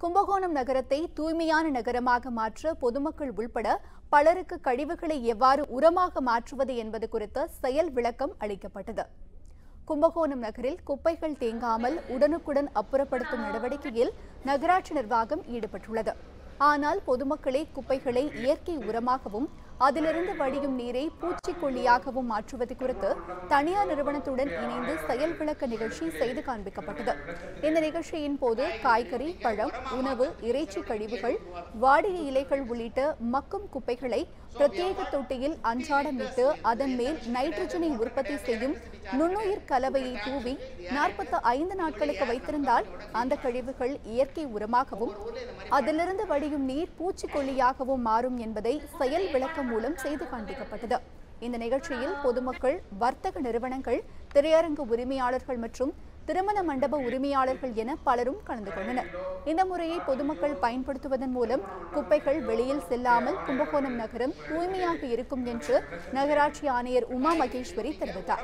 கும்பகோணம் நகரத்தை தூய்மையான நகரமாக மாற்ற பொதுமக்கள் உள்பட பலருக்கு கழிவுகளை எவ்வாறு உரமாக மாற்றுவது என்பது குறித்த செயல் விளக்கம் அளிக்கப்பட்டது. கும்பகோணம் நகரில் குப்பைகள் தேங்காமல் உடனுக்குடன் அப்புறப்படுத்தும் நடவடிக்கையில் நகராட்சி நிர்வாகம் ஈடுபட்டுள்ளது. ஆனால் பொதுமக்களே குப்பைகளை இயற்கை உரமாகவும் அதிலிருந்து வடியும் நீரை பூச்சிக்கொல்லியாகவும் மாற்றுவது குறித்து தனியார் நிறுவனத்துடன் இணைந்து செயல் விளக்க நிகழ்ச்சி செய்து காண்பிக்கப்பட்டது. இந்த நிகழ்ச்சியின் போது காய்கறி பழம் உணவு இறைச்சி கழிவுகள் வாடிய இலைகள் உள்ளிட்ட மக்கும் குப்பைகளை பிரத்யேக தொட்டியில் அன்றாடம் இட்டு அதன் மேல் நைட்ரஜனை உற்பத்தி செய்யும் நுண்ணுயிர் கலவையை தூவி நாற்பத்தி ஐந்து நாட்களுக்கு வைத்திருந்தால் அந்த கழிவுகள் இயற்கை உரமாகவும் அதிலிருந்து வடியும் நீர் பூச்சிக்கொல்லியாகவும் மாறும் என்பதை செயல் விளக்கம் மூலம் செய்து காண்பிக்கப்பட்டது. இந்த நிகழ்ச்சியில் பொதுமக்கள் வர்த்தக நிறுவனங்கள் திரையரங்கு உரிமையாளர்கள் மற்றும் திருமண மண்டப உரிமையாளர்கள் என பலரும் கலந்து கொண்டனர். இந்த முறையை பொதுமக்கள் பயன்படுத்துவதன் மூலம் குப்பைகள் வெளியில் செல்லாமல் கும்பகோணம் நகரம் தூய்மையாக இருக்கும் என்று நகராட்சி ஆணையர் உமா மகேஸ்வரி தெரிவித்தார்.